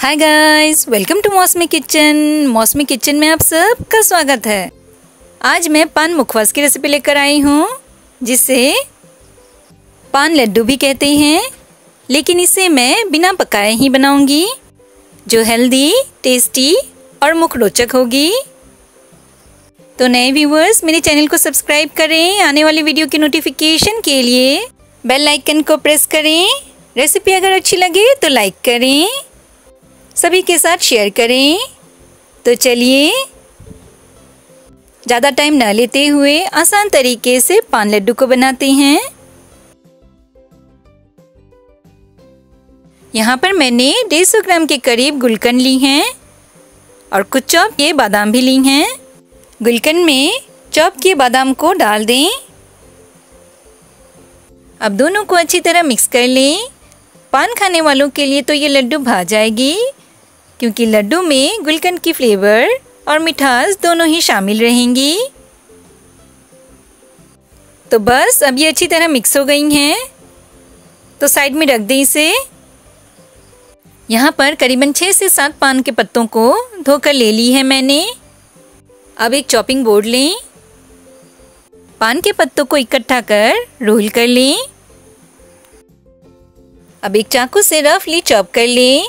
Hi guys welcome to Mousami kitchen Mousami kitchen में आप सबका स्वागत है। आज मैं पान मुखवास की रेसिपी लेकर आई हूँ, जिसे पान लड्डू भी कहते हैं, लेकिन इसे मैं बिना पकाए ही बनाऊँगी, जो हेल्दी टेस्टी और मुख रोचक होगी। तो नए व्यूवर्स मेरे चैनल को सब्सक्राइब करें, आने वाली वीडियो की नोटिफिकेशन के लिए बेल आइकन को प्रेस करें। रेसिपी अगर अच्छी लगे तो लाइक करें। सभी के साथ शेयर करें। तो चलिए, ज़्यादा टाइम न लेते हुए आसान तरीके से पान लड्डू को बनाते हैं। यहाँ पर मैंने 150 ग्राम के करीब गुलकन ली हैं और कुछ चॉप किए बादाम भी ली हैं। गुलकन में चॉप किए बादाम को डाल दें। अब दोनों को अच्छी तरह मिक्स कर लें। पान खाने वालों के लिए तो ये लड्डू भा जाएगी। क्योंकि लड्डू में गुलकंद की फ्लेवर और मिठास दोनों ही शामिल रहेंगी। तो बस, अब ये अच्छी तरह मिक्स हो गई हैं। तो साइड में रख दें इसे। यहाँ पर करीबन छः से सात पान के पत्तों को धोकर ले ली है मैंने। अब एक चॉपिंग बोर्ड लें। पान के पत्तों को इकट्ठा कर रोल कर लें। अब एक चाकू से रफली चॉप कर लें।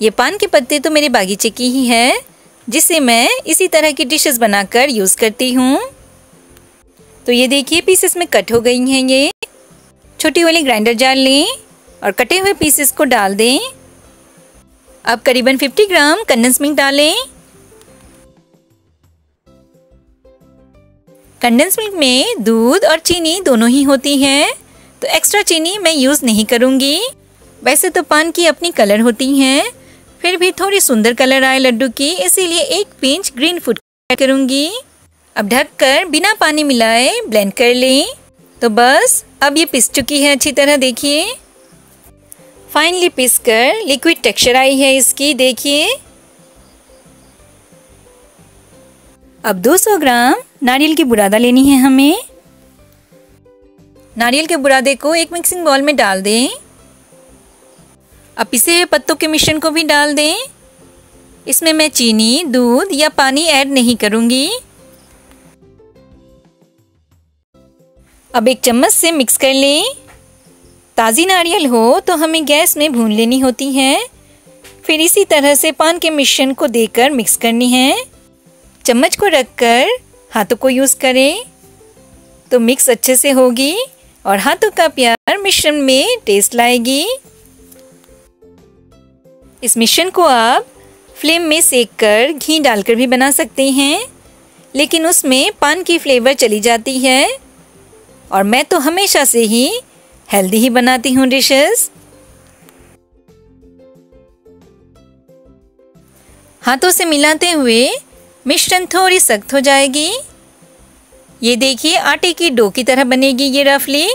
ये पान के पत्ते तो मेरे बागीचे की ही है, जिसे मैं इसी तरह की डिशेस बनाकर यूज़ करती हूँ। तो ये देखिए पीसेस में कट हो गई हैं ये। छोटी वाली ग्राइंडर जार लें और कटे हुए पीसेस को डाल दें। अब करीबन 50 ग्राम कंडेंस मिल्क डालें। कंडेंस मिल्क में दूध और चीनी दोनों ही होती है तो एक्स्ट्रा चीनी मैं यूज़ नहीं करूँगी। वैसे तो पान की अपनी कलर होती हैं। फिर भी थोड़ी सुंदर कलर आए लड्डू की, इसीलिए एक पिंच ग्रीन फ़ूड करूँगी। अब ढककर बिना पानी मिलाए ब्लेंड कर लें। तो बस, अब ये पिस चुकी है अच्छी तरह, देखिए। फाइनली पिस कर लिक्विड टेक्सचर आई है इसकी, देखिए। अब 200 ग्राम नारियल की बुरादा लेनी है हमें। नारियल के बुरादे को एक मिक्सिंग बॉल में डाल दें। अब हुए पत्तों के मिश्रण को भी डाल दें। इसमें मैं चीनी, दूध या पानी ऐड नहीं करूँगी। अब एक चम्मच से मिक्स कर लें। ताज़ी नारियल हो तो हमें गैस में भून लेनी होती है। फिर इसी तरह से पान के मिश्रण को देकर मिक्स करनी है। चम्मच को रखकर हाथों को यूज़ करें। तो मिक्स अच्छे से होगी और हाथों का प्यार मिश्रण में टेस्ट लाएगी। इस मिश्रण को आप फ्लेम में सेक कर घी डालकर भी बना सकते हैं, लेकिन उसमें पान की फ्लेवर चली जाती है। और मैं तो हमेशा से ही हेल्दी ही बनाती हूँ डिशेस। हाथों से मिलाते हुए मिश्रण थोड़ी सख्त हो जाएगी। ये देखिए, आटे की डो की तरह बनेगी ये रफली।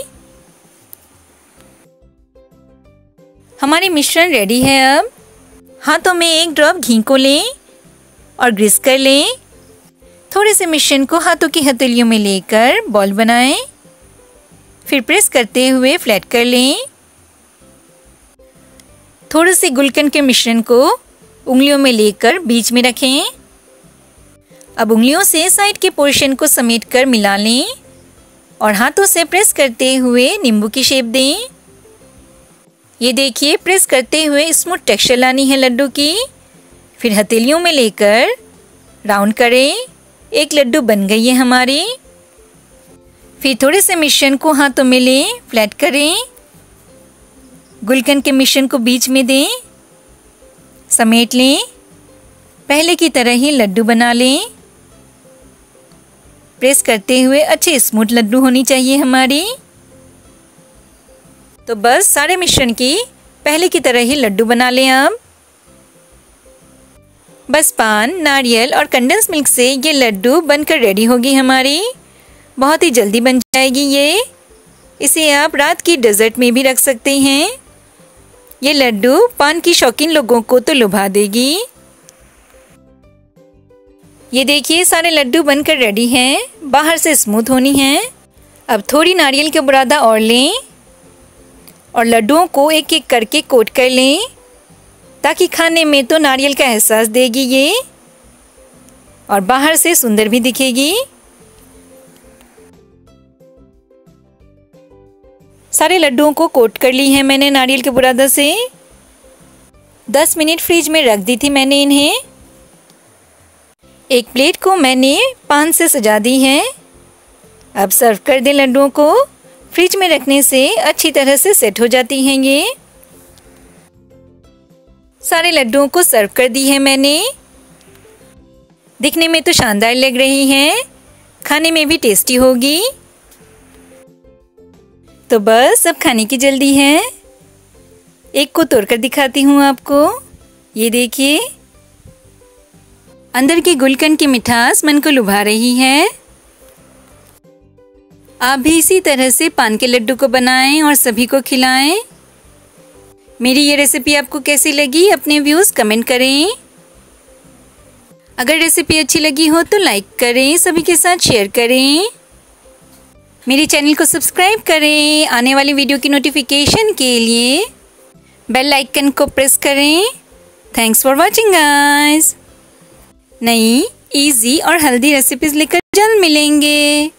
हमारी मिश्रण रेडी है अब। हाथों में एक ड्रॉप घी को लें और ग्रीस कर लें। थोड़े से मिश्रण को हाथों की हथेलियों में लेकर बॉल बनाएँ। फिर प्रेस करते हुए फ्लैट कर लें। थोड़े से गुलकंद के मिश्रण को उंगलियों में लेकर बीच में रखें। अब उंगलियों से साइड के पोर्शन को समेट कर मिला लें और हाथों से प्रेस करते हुए नींबू की शेप दें। ये देखिए प्रेस करते हुए स्मूथ टेक्सचर लानी है लड्डू की। फिर हथेलियों में लेकर राउंड करें। एक लड्डू बन गई है हमारी। फिर थोड़े से मिश्रण को हाथों में लें फ्लैट करें। गुलकंद के मिश्रण को बीच में दें। समेट लें। पहले की तरह ही लड्डू बना लें। प्रेस करते हुए अच्छे स्मूथ लड्डू होनी चाहिए हमारी। तो बस सारे मिश्रण की पहले की तरह ही लड्डू बना लें आप बस पान, नारियल और कंडेंस मिल्क से ये लड्डू बनकर रेडी होगी हमारी। बहुत ही जल्दी बन जाएगी ये। इसे आप रात की डेजर्ट में भी रख सकते हैं। ये लड्डू पान की शौकीन लोगों को तो लुभा देगी। ये देखिए, सारे लड्डू बनकर रेडी हैं। बाहर से स्मूथ होनी है। अब थोड़ी नारियल के बुरादा और लें। और लड्डुओं को एक एक करके कोट कर लें, ताकि खाने में तो नारियल का एहसास देगी ये, और बाहर से सुंदर भी दिखेगी। सारे लड्डुओं को कोट कर ली है मैंने नारियल के बुरादा से। दस मिनट फ्रिज में रख दी थी मैंने इन्हें। एक प्लेट को मैंने पान से सजा दी है। अब सर्व कर दें लड्डुओं को। फ्रिज में रखने से अच्छी तरह से सेट हो जाती हैं ये। सारे लड्डुओं को सर्व कर दी है मैंने। दिखने में तो शानदार लग रही हैं। खाने में भी टेस्टी होगी। तो बस अब खाने की जल्दी है। एक को तोड़कर दिखाती हूँ आपको। ये देखिए। अंदर की गुलकंद की मिठास मन को लुभा रही है। आप भी इसी तरह से पान के लड्डू को बनाएँ और सभी को खिलाएँ। मेरी ये रेसिपी आपको कैसी लगी, अपने व्यूज़ कमेंट करें। अगर रेसिपी अच्छी लगी हो तो लाइक करें, सभी के साथ शेयर करें। मेरे चैनल को सब्सक्राइब करें, आने वाली वीडियो की नोटिफिकेशन के लिए बेल आइकन को प्रेस करें। थैंक्स फॉर वॉचिंग गाइस नई इजी और हेल्दी रेसिपीज़ लेकर जल्द मिलेंगे।